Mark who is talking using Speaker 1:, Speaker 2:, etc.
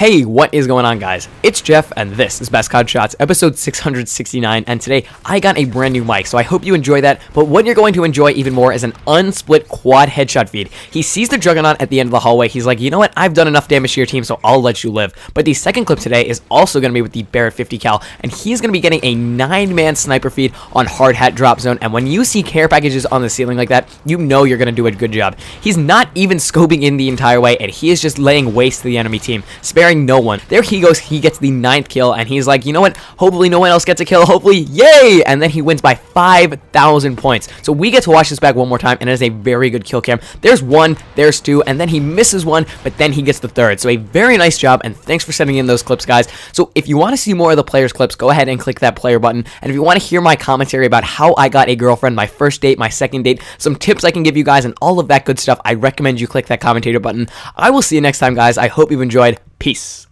Speaker 1: Hey, what is going on, guys? It's Geoff, and this is Best COD Shots, episode 669. And today I got a brand new mic, so I hope you enjoy that. But what you're going to enjoy even more is an unsplit quad headshot feed. He sees the Juggernaut at the end of the hallway. He's like, you know what? I've done enough damage to your team, so I'll let you live. But the second clip today is also going to be with the Barrett 50 cal, and he's going to be getting a nine man sniper feed on Hard Hat Drop Zone. And when you see care packages on the ceiling like that, you know you're going to do a good job. He's not even scoping in the entire way, and he is just laying waste to the enemy team. Spare no one. There he goes. He gets the ninth kill, and he's like, you know what? Hopefully no one else gets a kill. Hopefully, yay! And then he wins by 5,000 points. So we get to watch this back one more time, and it is a very good kill cam. There's one, there's two, and then he misses one, but then he gets the third. So a very nice job, and thanks for sending in those clips, guys. So if you want to see more of the players' clips, go ahead and click that player button. And if you want to hear my commentary about how I got a girlfriend, my first date, my second date, some tips I can give you guys, and all of that good stuff, I recommend you click that commentator button. I will see you next time, guys. I hope you've enjoyed. Peace.